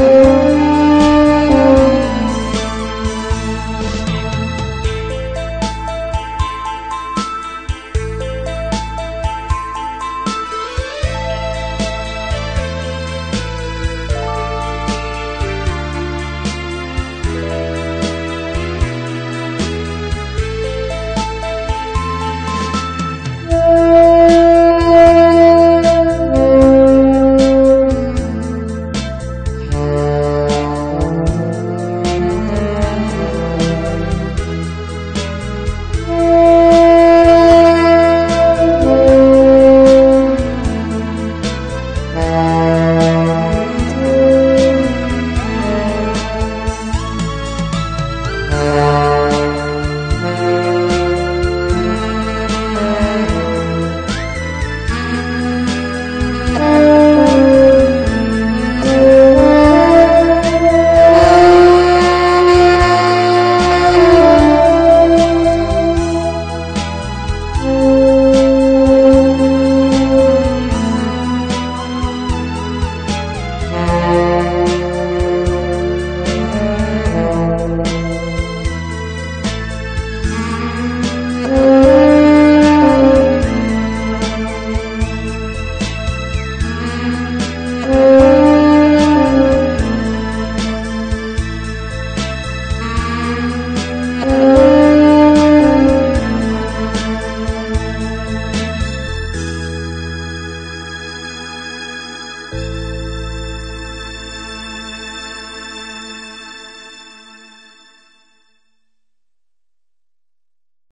you.